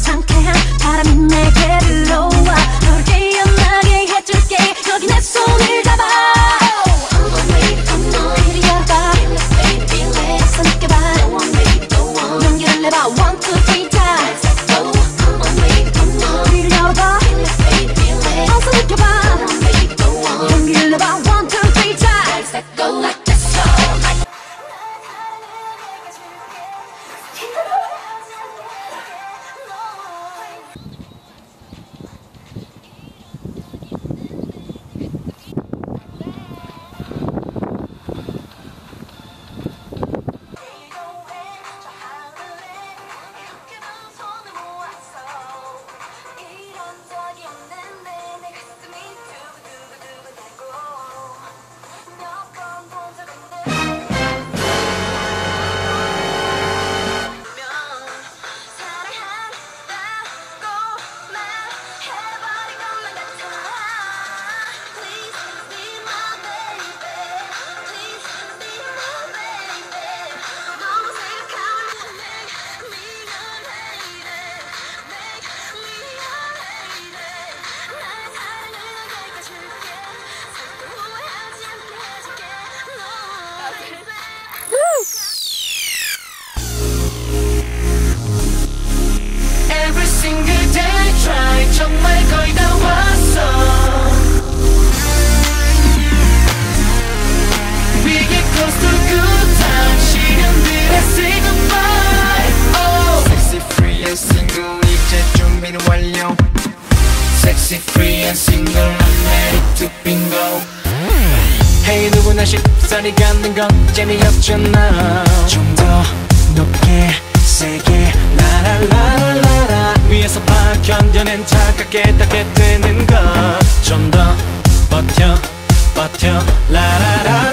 상쾌한 바람이 내게 불러와. 너를 깨어나게 해줄게. 여기 내 손을 잡아. 이리 열어봐. 어서 느껴봐 용기를 내봐. One two three Sexy free and single I'm ready to bingo. Hey 누구나 쉽사리 갖는 건 재미없잖아 좀 더 높게 세게 라라라라라 위에서 봐 견뎌낸 착각에 닿게 되는 것. 좀 더 버텨 버텨 라라라